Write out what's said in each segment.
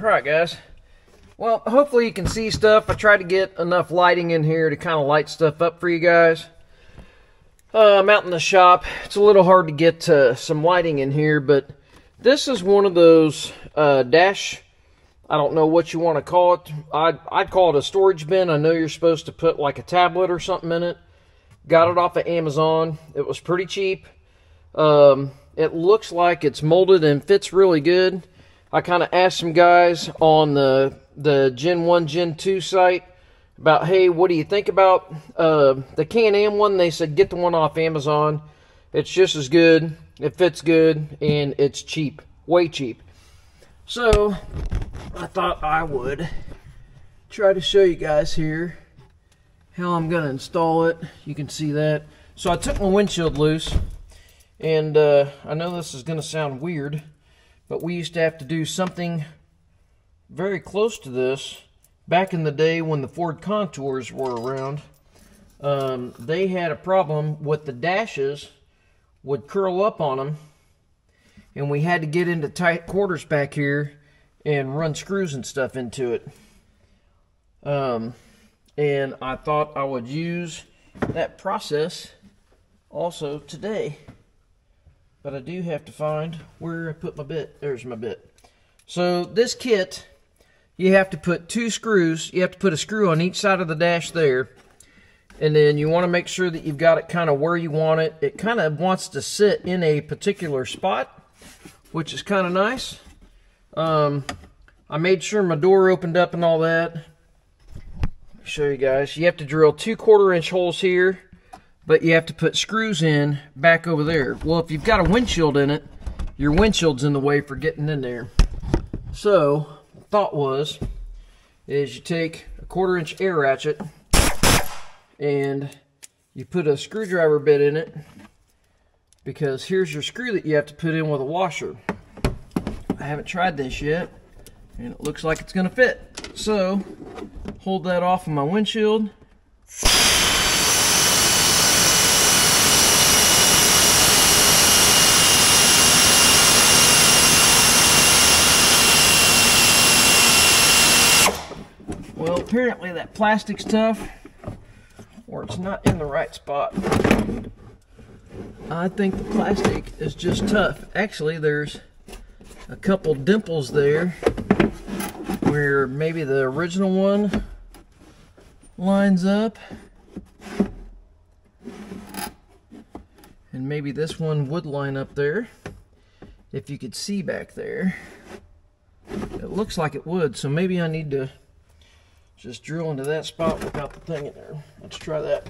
Alright guys. Well, hopefully you can see stuff. I tried to get enough lighting in here to kind of light stuff up for you guys. Uh, I'm out in the shop. It's a little hard to get uh, some lighting in here, but this is one of those uh, dash, I don't know what you want to call it. I'd, I'd call it a storage bin. I know you're supposed to put like a tablet or something in it. Got it off of Amazon. It was pretty cheap. Um, it looks like it's molded and fits really good. I kind of asked some guys on the the Gen 1, Gen 2 site about, hey, what do you think about uh, the Can-Am one? They said, get the one off Amazon. It's just as good, it fits good, and it's cheap, way cheap. So, I thought I would try to show you guys here how I'm going to install it. You can see that. So I took my windshield loose, and uh, I know this is going to sound weird, but we used to have to do something very close to this back in the day when the Ford Contours were around. Um, they had a problem with the dashes would curl up on them and we had to get into tight quarters back here and run screws and stuff into it. Um, and I thought I would use that process also today. But I do have to find where I put my bit. There's my bit. So this kit, you have to put two screws. You have to put a screw on each side of the dash there. And then you want to make sure that you've got it kind of where you want it. It kind of wants to sit in a particular spot, which is kind of nice. Um, I made sure my door opened up and all that. Show you guys. You have to drill two quarter inch holes here, but you have to put screws in back over there. Well, if you've got a windshield in it, your windshield's in the way for getting in there. So, thought was, is you take a quarter inch air ratchet and you put a screwdriver bit in it because here's your screw that you have to put in with a washer. I haven't tried this yet and it looks like it's gonna fit. So, hold that off of my windshield. Well, apparently that plastic's tough, or it's not in the right spot. I think the plastic is just tough. Actually, there's a couple dimples there where maybe the original one lines up. And maybe this one would line up there if you could see back there. It looks like it would, so maybe I need to just drill into that spot without the thing in there. Let's try that.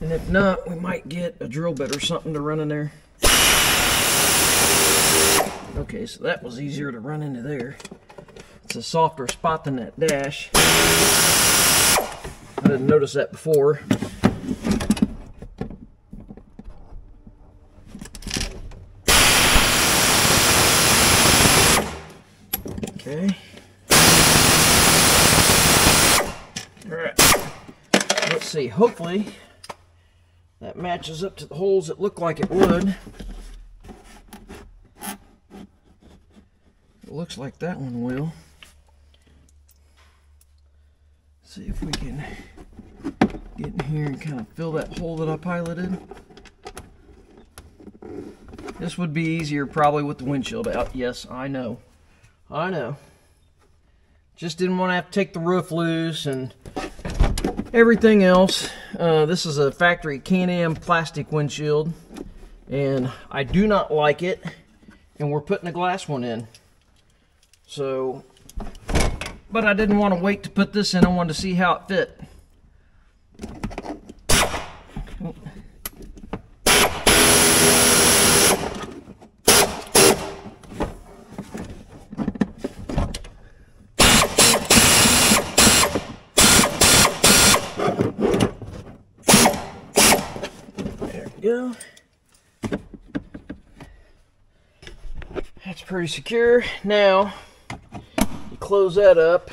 And if not, we might get a drill bit or something to run in there. Okay, so that was easier to run into there. It's a softer spot than that dash. I didn't notice that before. Okay. Alright. Let's see. Hopefully that matches up to the holes that look like it would. It looks like that one will. see if we can get in here and kind of fill that hole that I piloted. This would be easier probably with the windshield out. Yes, I know. I know. Just didn't want to have to take the roof loose and everything else. Uh, this is a factory Can-Am plastic windshield. And I do not like it. And we're putting a glass one in. So, but I didn't want to wait to put this in. I wanted to see how it fit. Go. That's pretty secure. Now, you close that up.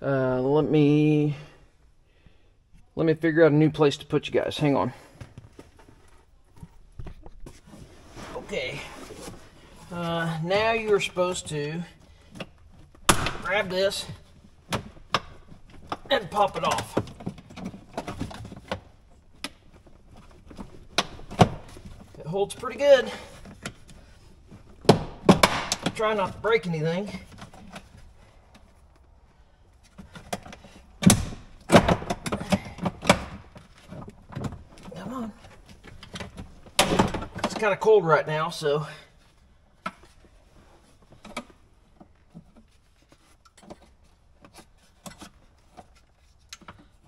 Uh, let me let me figure out a new place to put you guys. Hang on. Okay. Uh, now you're supposed to grab this and pop it off. Holds pretty good. Try not to break anything. Come on. It's kind of cold right now, so I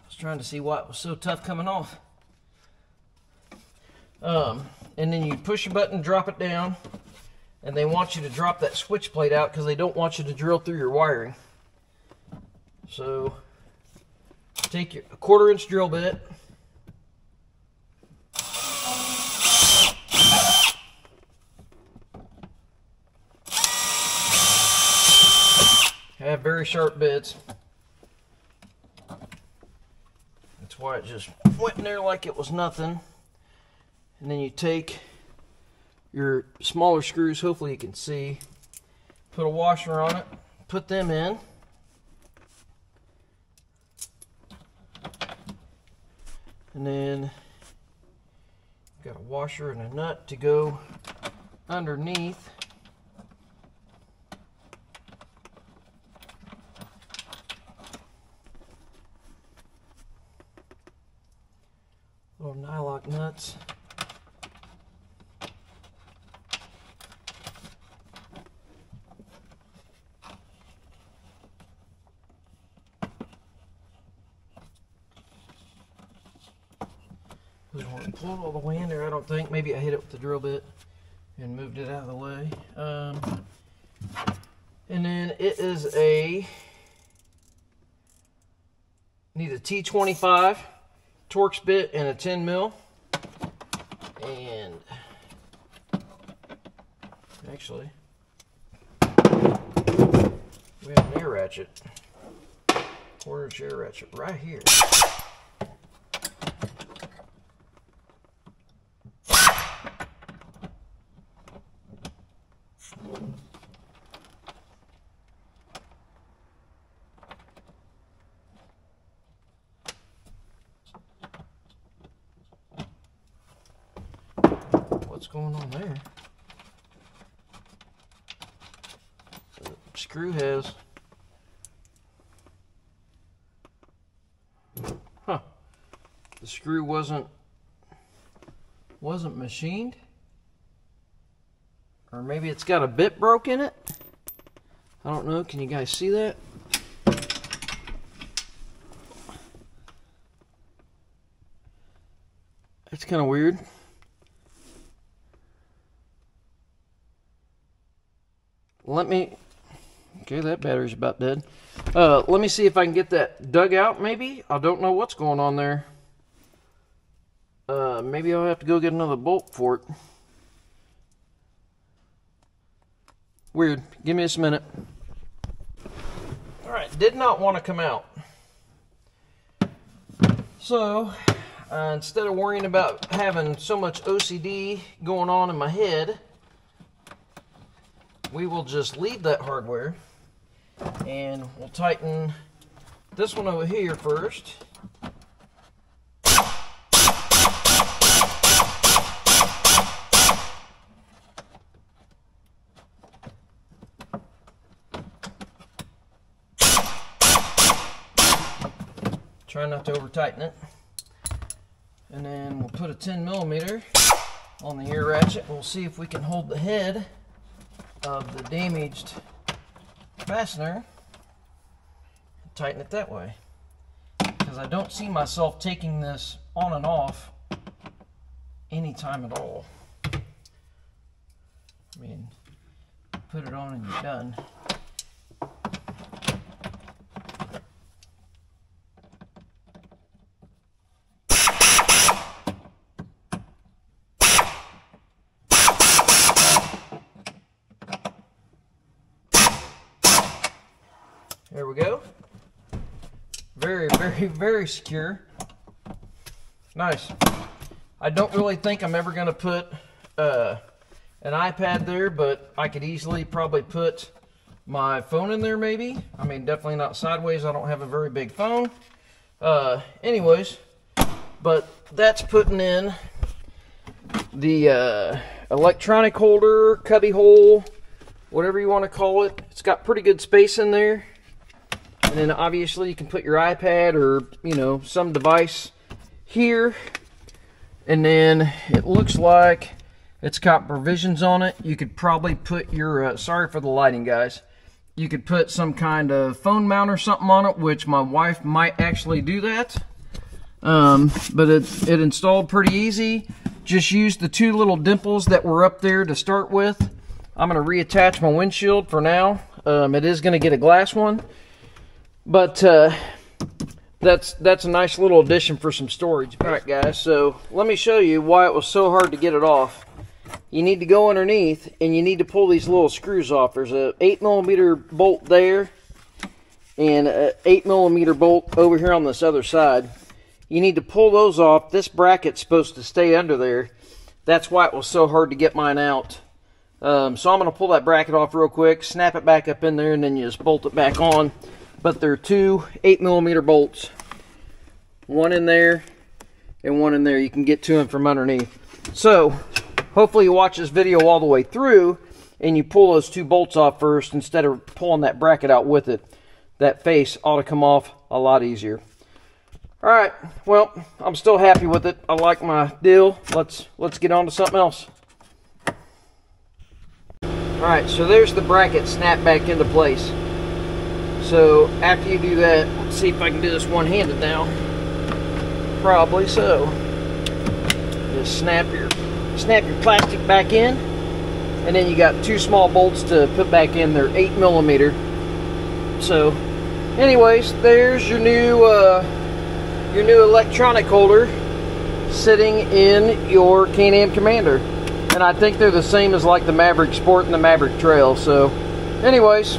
was trying to see why it was so tough coming off. Um, and then you push a button, drop it down, and they want you to drop that switch plate out because they don't want you to drill through your wiring. So take your quarter inch drill bit. Have very sharp bits. That's why it just went in there like it was nothing. And then you take your smaller screws, hopefully you can see, put a washer on it, put them in. And then got a washer and a nut to go underneath. Little nylock nuts. Doesn't all the way in there, I don't think. Maybe I hit it with the drill bit and moved it out of the way. Um, and then it is a need a T25 Torx bit and a 10 mil. And actually, we have an air ratchet, quarter inch air ratchet right here. what's going on there. The screw has huh. The screw wasn't wasn't machined? Or maybe it's got a bit broke in it? I don't know. Can you guys see that? That's kind of weird let me okay that battery's about dead. Uh, let me see if I can get that dug out maybe. I don't know what's going on there. Uh, maybe I'll have to go get another bolt for it. Weird. Give me a minute. All right did not want to come out. So uh, instead of worrying about having so much OCD going on in my head we will just leave that hardware and we'll tighten this one over here first. Try not to over tighten it. And then we'll put a 10 millimeter on the air ratchet. We'll see if we can hold the head of the damaged fastener tighten it that way. Because I don't see myself taking this on and off anytime at all. I mean put it on and you're done There we go. Very, very, secure. Nice. I don't really think I'm ever going to put uh, an iPad there, but I could easily probably put my phone in there maybe. I mean, definitely not sideways. I don't have a very big phone. Uh, anyways, but that's putting in the uh, electronic holder, cubby hole, whatever you want to call it. It's got pretty good space in there. And then obviously you can put your iPad or, you know, some device here. And then it looks like it's got provisions on it. You could probably put your, uh, sorry for the lighting guys. You could put some kind of phone mount or something on it, which my wife might actually do that. Um, but it, it installed pretty easy. Just use the two little dimples that were up there to start with. I'm going to reattach my windshield for now. Um, it is going to get a glass one. But uh, that's that's a nice little addition for some storage. All right, guys, so let me show you why it was so hard to get it off. You need to go underneath and you need to pull these little screws off. There's a 8 millimeter bolt there and a 8 millimeter bolt over here on this other side. You need to pull those off. This bracket's supposed to stay under there. That's why it was so hard to get mine out. Um, so I'm going to pull that bracket off real quick, snap it back up in there, and then you just bolt it back on. But there are two 8 millimeter bolts. One in there and one in there. You can get to them from underneath. So hopefully you watch this video all the way through and you pull those two bolts off first instead of pulling that bracket out with it. That face ought to come off a lot easier. All right, well, I'm still happy with it. I like my deal. Let's let's get on to something else. All right, so there's the bracket snap back into place. So after you do that, see if I can do this one-handed now. Probably so. Just snap your snap your plastic back in, and then you got two small bolts to put back in. They're eight millimeter. So, anyways, there's your new uh, your new electronic holder sitting in your Can-Am Commander. And I think they're the same as like the Maverick Sport and the Maverick Trail. So, anyways,